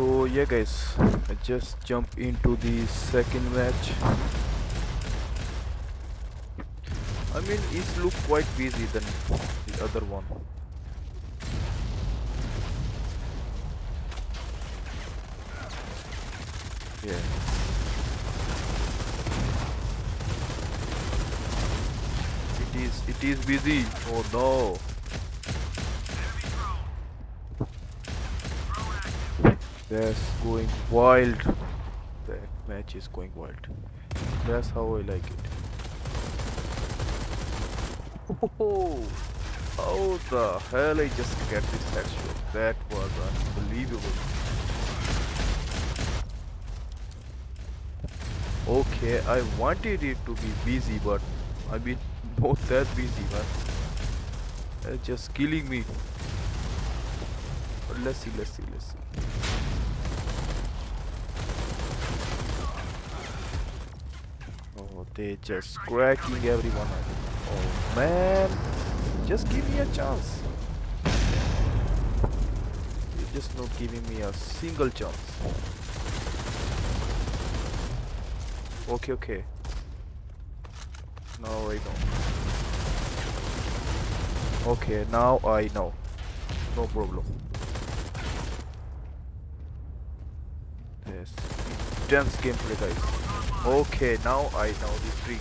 So yeah guys, I just jump into the second match. I mean it look quite busy than the other one. Yeah. It is it is busy. Oh no. That's going wild. The match is going wild. That's how I like it. Oh, how the hell I just get this headshot? That was unbelievable. Okay, I wanted it to be busy, but I mean not that busy, man. It's just killing me. But let's see, let's see, let's see. They just cracking everyone. Oh man, just give me a chance. You're just not giving me a single chance. Okay, okay. Now I know. Okay, now I know. No problem. Yes, intense gameplay, guys. Okay, now I know the trick.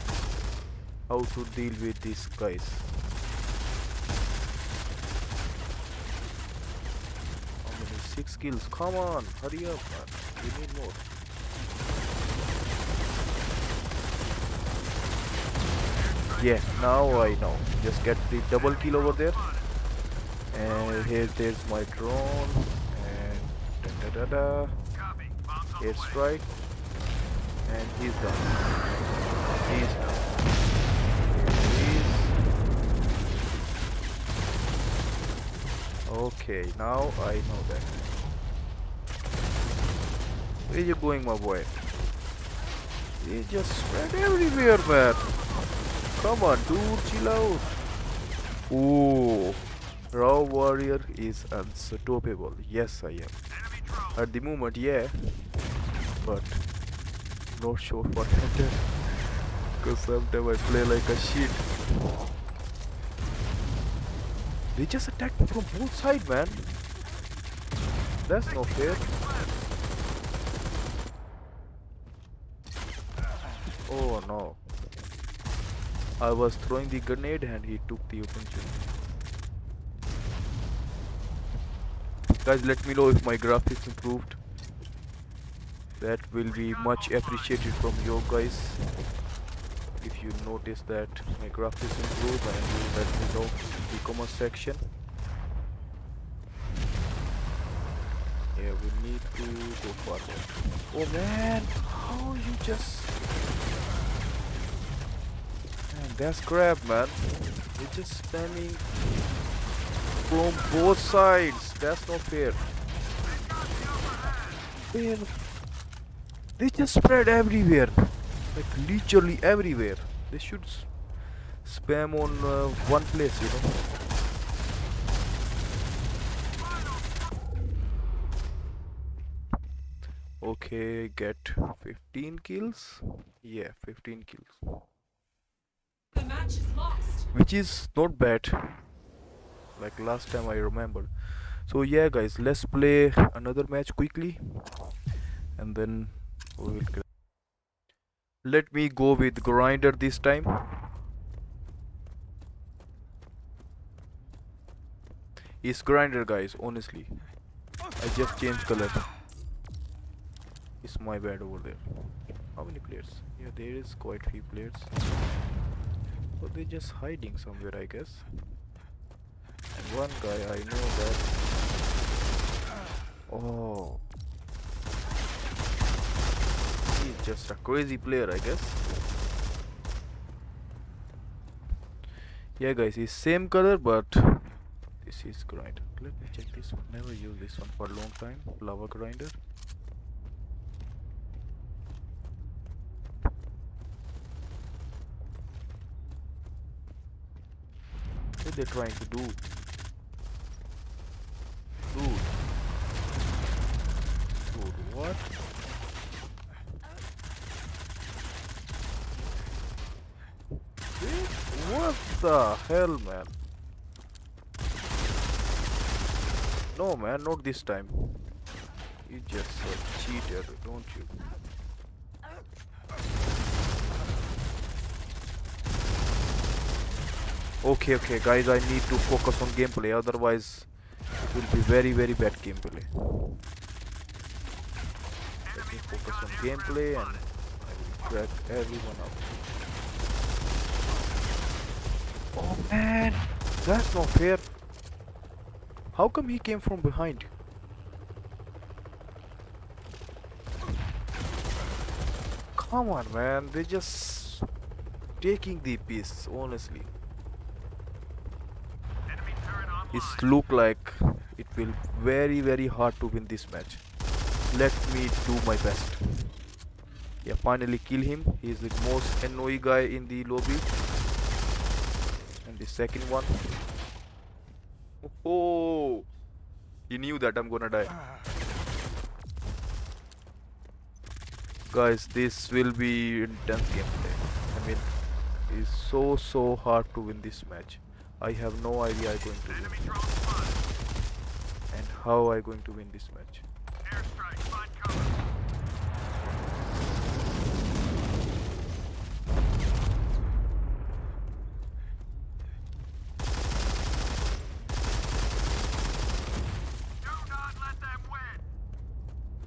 How to deal with these guys. How many? Six kills. Come on, hurry up, man. We need more. Yeah, now I know. Just get the double kill over there. And here, there's my drone. And da da da da. Airstrike. And he's done. He's done. Here he is. Okay, now I know that. Where you going, my boy? You just spread everywhere, man. Come on, dude, chill out. Ooh, Rao Warrior is unstoppable. Yes, I am. At the moment, yeah, but not sure what happened. Because sometimes I play like a shit. They just attacked me from both sides, man. That's not fair. Oh no. I was throwing the grenade and he took the open opportunity. Guys, let me know if my graphics improved. That will be much appreciated from you guys. If you notice that my graphics improved and you let me know in the comment section. Yeah, we need to go forward. Oh man, how you just Man, that's crap, man. You're just spamming from both sides. That's not fair. Man, they just spread everywhere. Like literally everywhere. They should spam on uh, one place, you know. Okay, get 15 kills. Yeah, 15 kills. The match is lost. which is not bad like last time i remember so yeah guys let's play another match quickly and then let me go with grinder this time it's grinder guys honestly i just changed color it's my bad over there how many players yeah there is quite few players so they're just hiding somewhere, I guess. And one guy, I know that. Oh. He's just a crazy player, I guess. Yeah, guys, he's same color, but this is grinder. Let me check this one. Never use this one for a long time. Lava grinder. What are they trying to do? Dude. The hell, man? No, man, not this time. You just a cheater, don't you? Okay, okay, guys, I need to focus on gameplay, otherwise it will be very, very bad gameplay. Let me focus on gameplay and I will crack everyone up. Oh man, that's not fair. How come he came from behind? Come on, man, they're just taking the piece, honestly. It look like it will very very hard to win this match. Let me do my best. Yeah, finally kill him. He's the most annoying guy in the lobby. The second one. Oh, he knew that I'm gonna die. Guys, this will be intense gameplay. I mean, it's so so hard to win this match. I have no idea I'm going to win. And how I going to win this match.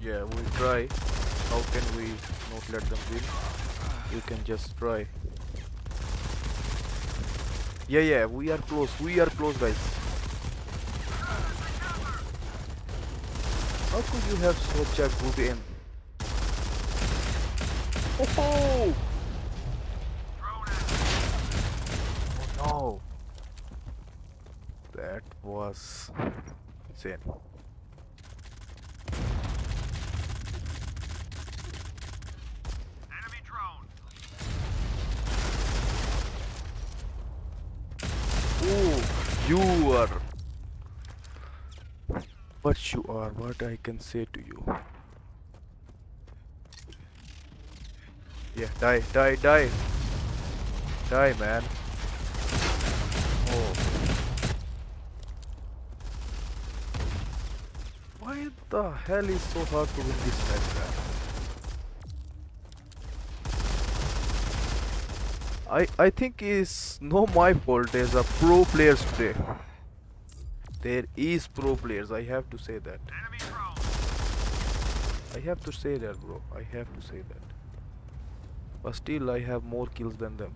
Yeah, we'll try. How can we not let them win? We can just try. Yeah, yeah, we are close. We are close, guys. How could you have such a good aim? Oh! Oh no! That was insane. Oh, you are. What you are, what I can say to you. Yeah, die, die, die. Die, man. Oh. Why the hell is so hard to win this match, man? I I think it's no my fault. There's a pro players today. There is pro players. I have to say that. I have to say that, bro. I have to say that. But still, I have more kills than them.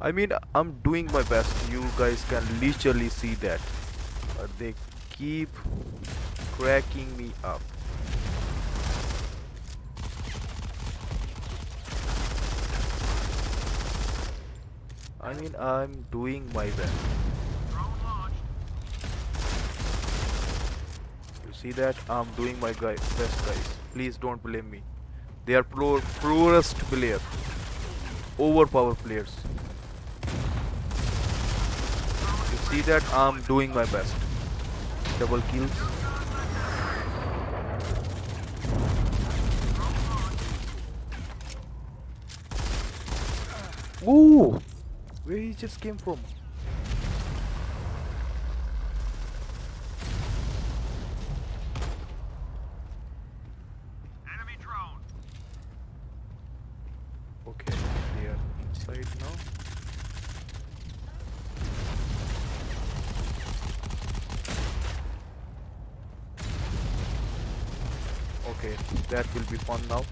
I mean, I'm doing my best. You guys can literally see that. But they keep cracking me up. I mean, I'm doing my best. You see that? I'm doing my guy best, guys. Please don't blame me. They are pro poorest player, overpower players. You see that? I'm doing my best. Double kills. Ooh! Where he just came from? Okay, they are inside now. Okay, that will be fun now.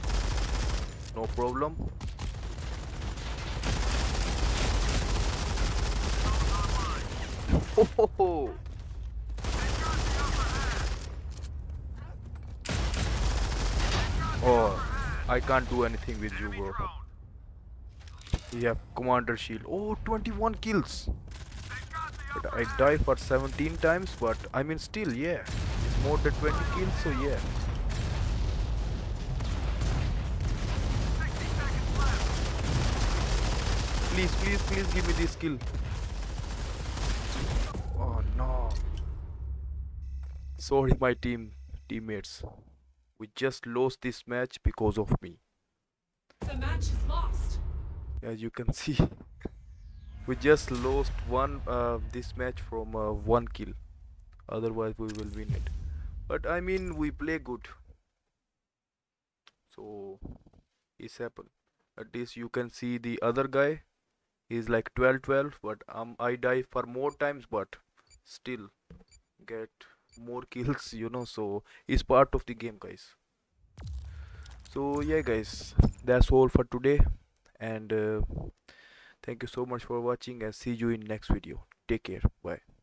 No problem. Oh, I can't do anything with you, bro. Yeah, commander shield. Oh, 21 kills. But I die for 17 times, but I mean, still, yeah, it's more than 20 kills, so yeah. Please, please, please give me this kill. Oh no. Sorry, my team teammates. We just lost this match because of me. The match is lost. as you can see we just lost one uh, this match from uh, one kill otherwise we will win it but i mean we play good so it's happened at least you can see the other guy is like 12 12 but um i die for more times but still get more kills you know so it's part of the game guys. So yeah guys that's all for today. And uh, thank you so much for watching and see you in next video. Take care. Bye